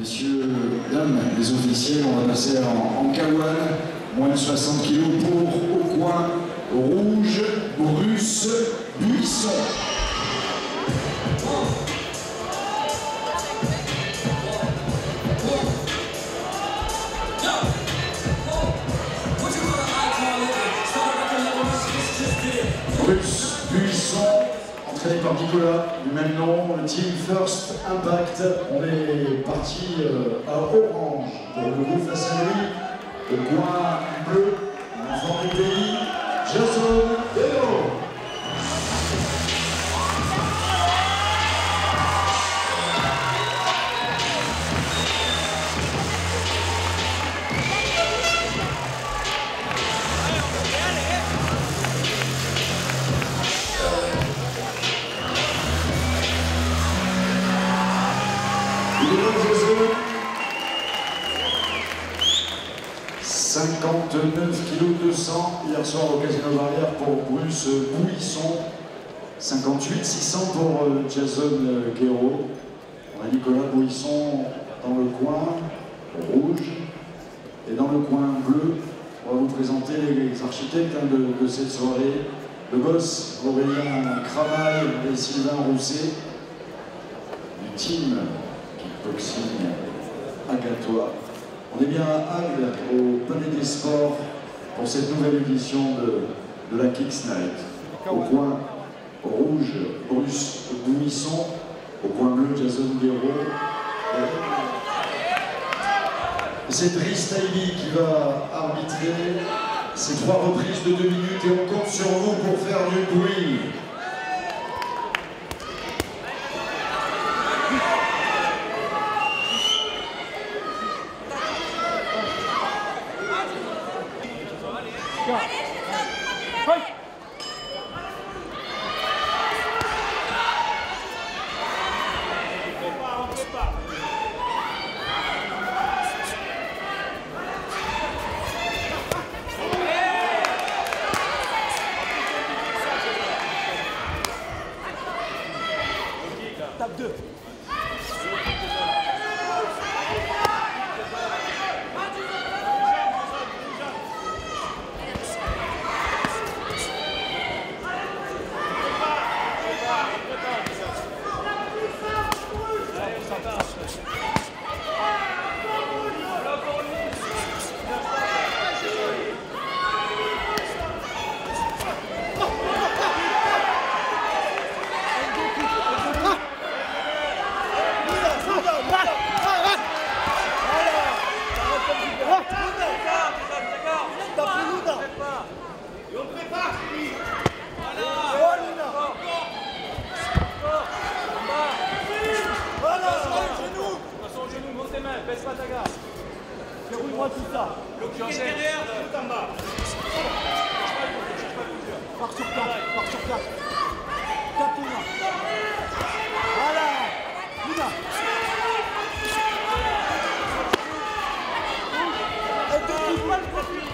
Messieurs, dames, les officiels, on va passer en, en Kawan, moins de 60 kilos pour au coin rouge, Bruce Buisson. Bruce Buisson, par Nicolas, du même nom, le team First Impact. On est parti euh, à Orange pour le groupe face à lui, le coin bleu, l'enfant du pays, Jason. 59 kg 200 hier soir au Casino Barrière pour Bruce Bouisson. 58 600 pour euh, Jason euh, Guéraud. On a Nicolas Bouisson dans le coin rouge et dans le coin bleu. On va vous présenter les architectes hein, de, de cette soirée. Le boss Aurélien Cramail et Sylvain Rousset du team kickboxing Agatois. On est bien à Agde, au Palais des Sports, pour cette nouvelle édition de, la Kicks Night. Au coin rouge, Bruce Boumisson. Au coin bleu, Jason Guerrero. Et c'est Driss Taïbi qui va arbitrer ces trois reprises de deux minutes et on compte sur vous pour faire du bruit. Pars sur 4. Pars sur 4. 4 Luna. Voilà. Luna. Et te touche pas le profil.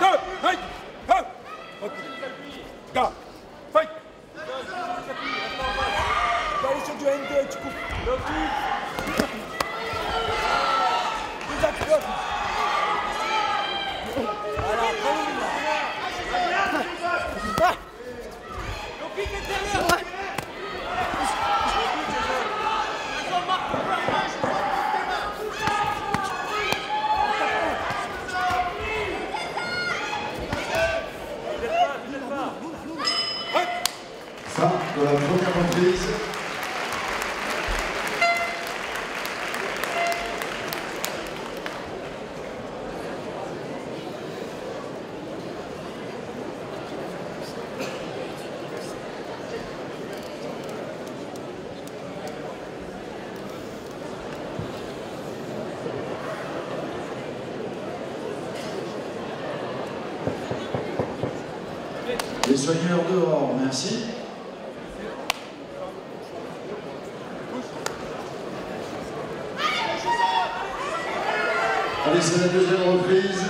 Deux, hey, hey, recule. Gars, fight. Tu vas aller sur du N2 et tu coupes. Deux axes, deux. Voilà, bravo Luna. Ah. La. Les soigneurs dehors, merci. Allez, c'est la deuxième reprise.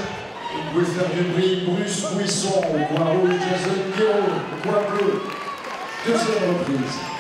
Vous pouvez faire du bruit. Bruce Buisson au coin rouge, Jason Guéraud au coin bleu. Deuxième reprise.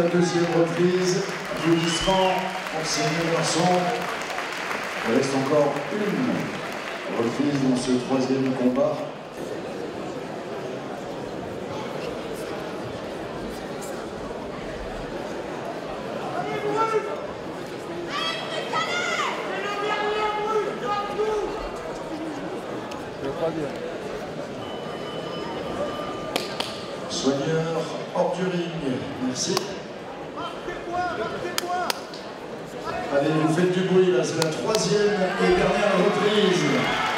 La deuxième reprise. Applaudissements pour ces garçons. Il reste encore une reprise dans ce troisième combat. Soigneur hors du ring, merci. Allez, vous faites du bruit là, c'est la troisième et dernière reprise.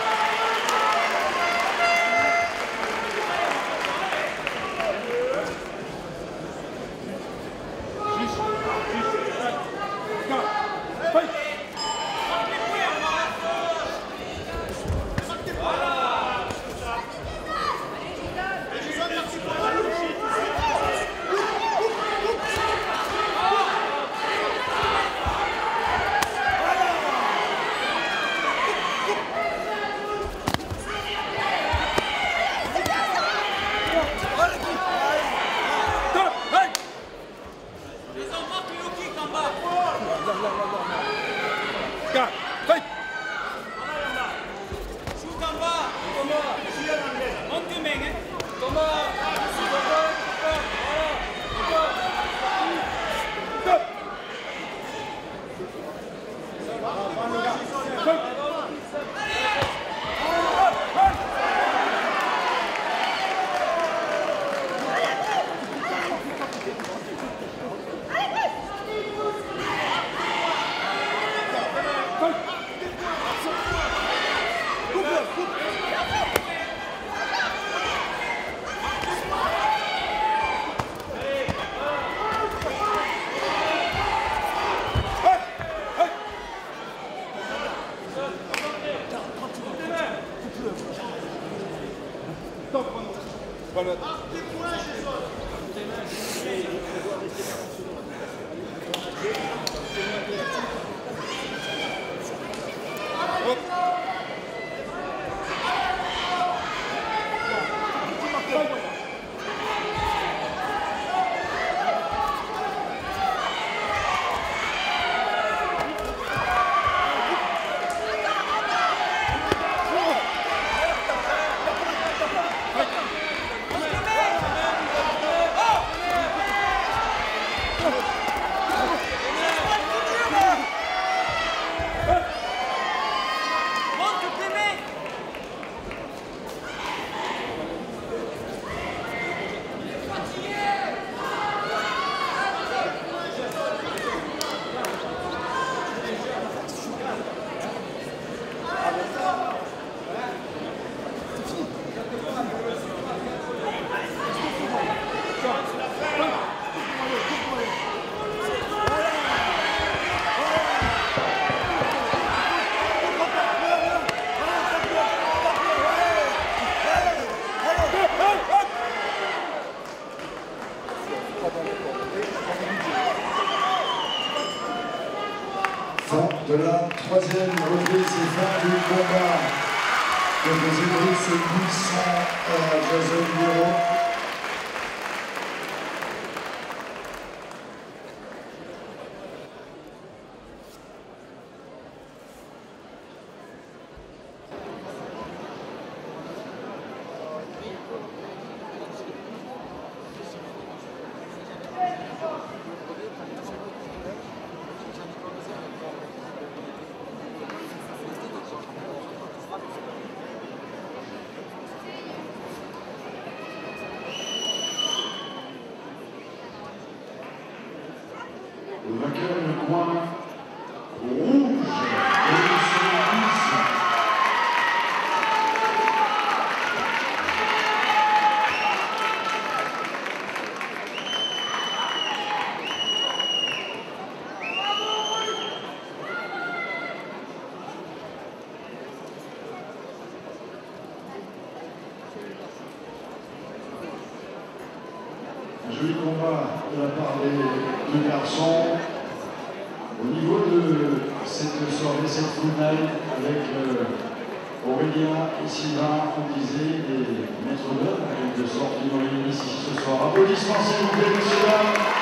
Scott. Monte tes mains. Fin de la troisième reprise et fin du combat. Donc les Brice Buisson à Jason Bureau. Le vainqueur du coin rouge, Brice Buisson. Un joli combat de la part des deux garçons. Au niveau de cette soirée, cette finale, avec euh, Aurélien et Sylvain, on disait des maîtres d'œuvre, en sorte, qui nous réunissent ici ce soir. Applaudissements, s'il vous plaît, messieurs.